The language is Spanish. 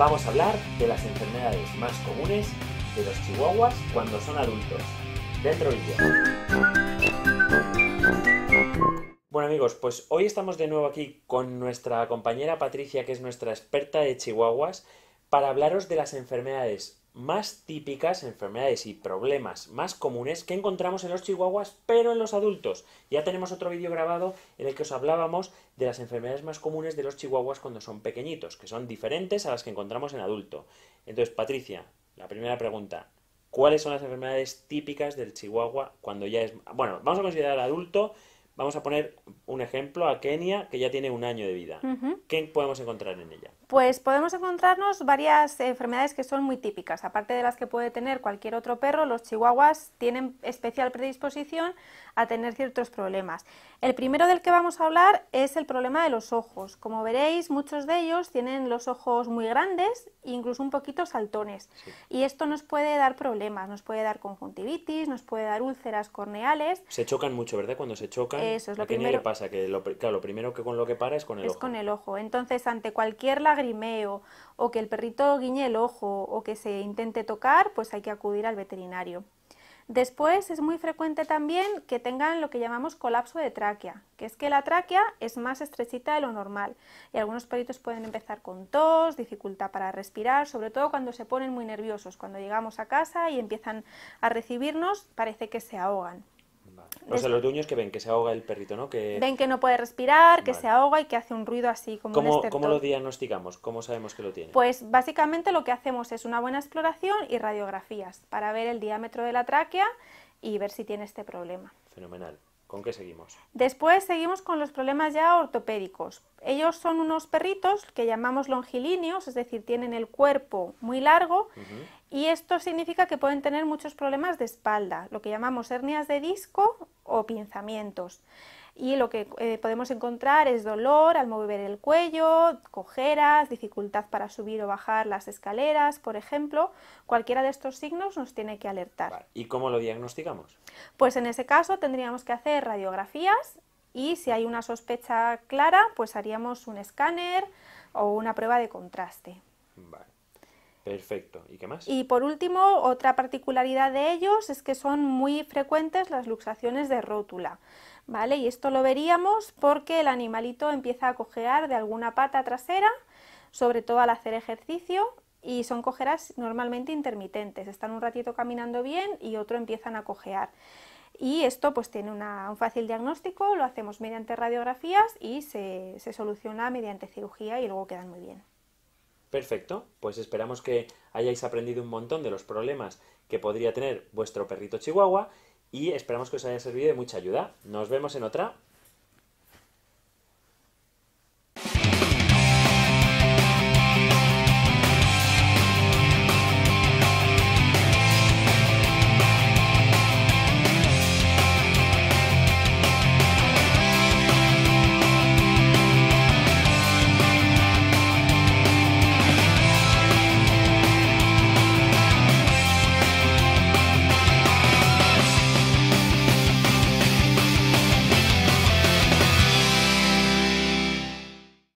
vamos a hablar de las enfermedades más comunes de los chihuahuas cuando son adultos. Dentro vídeo. Bueno amigos, pues hoy estamos de nuevo aquí con nuestra compañera Patricia, que es nuestra experta de chihuahuas, para hablaros de las enfermedades más típicas, enfermedades y problemas más comunes que encontramos en los chihuahuas, pero en los adultos. Ya tenemos otro vídeo grabado en el que os hablábamos de las enfermedades más comunes de los chihuahuas cuando son pequeñitos, que son diferentes a las que encontramos en adulto. Entonces, Patricia, la primera pregunta, ¿cuáles son las enfermedades típicas del chihuahua cuando ya es... Bueno, vamos a considerar adulto Vamos a poner un ejemplo a Kenia, que ya tiene un año de vida. ¿Qué podemos encontrar en ella? Pues podemos encontrarnos varias enfermedades que son muy típicas. Aparte de las que puede tener cualquier otro perro, los chihuahuas tienen especial predisposición a tener ciertos problemas. El primero del que vamos a hablar es el problema de los ojos. Como veréis, muchos de ellos tienen los ojos muy grandes e incluso un poquito saltones. Y esto nos puede dar problemas, nos puede dar conjuntivitis, nos puede dar úlceras corneales. Se chocan mucho, ¿verdad? Cuando se chocan, Eso es lo ¿a qué primero. le pasa? Que lo, claro, lo primero que con lo que para es con el es ojo. con el ojo. Entonces, ante cualquier o que el perrito guiñe el ojo o que se intente tocar, pues hay que acudir al veterinario. Después es muy frecuente también que tengan lo que llamamos colapso de tráquea, que es que la tráquea es más estrechita de lo normal y algunos perritos pueden empezar con tos, dificultad para respirar, sobre todo cuando se ponen muy nerviosos, cuando llegamos a casa y empiezan a recibirnos, parece que se ahogan. O sea, los dueños que ven que se ahoga el perrito, ¿no? Que... Ven que no puede respirar, que Vale. se ahoga y que hace un ruido así como un ¿Cómo, estertor. ¿Cómo lo diagnosticamos? ¿Cómo sabemos que lo tiene? Pues básicamente lo que hacemos es una buena exploración y radiografías para ver el diámetro de la tráquea y ver si tiene este problema. Fenomenal. ¿Con qué seguimos? Después seguimos con los problemas ya ortopédicos. Ellos son unos perritos que llamamos longilíneos, es decir, tienen el cuerpo muy largo y esto significa que pueden tener muchos problemas de espalda, lo que llamamos hernias de disco o pinzamientos. Y lo que eh, podemos encontrar es dolor al mover el cuello, cojeras, dificultad para subir o bajar las escaleras, por ejemplo. Cualquiera de estos signos nos tiene que alertar. Vale. ¿Y cómo lo diagnosticamos? Pues en ese caso tendríamos que hacer radiografías y si hay una sospecha clara, pues haríamos un escáner o una prueba de contraste. Vale. Perfecto. ¿Y qué más? Y por último, otra particularidad de ellos es que son muy frecuentes las luxaciones de rótula. ¿Vale? Y esto lo veríamos porque el animalito empieza a cojear de alguna pata trasera, sobre todo al hacer ejercicio, y son cojeras normalmente intermitentes. Están un ratito caminando bien y otro empiezan a cojear. Y esto pues tiene una- un fácil diagnóstico, lo hacemos mediante radiografías y se, se soluciona mediante cirugía y luego quedan muy bien. Perfecto, pues esperamos que hayáis aprendido un montón de los problemas que podría tener vuestro perrito chihuahua y esperamos que os haya servido de mucha ayuda. Nos vemos en otra.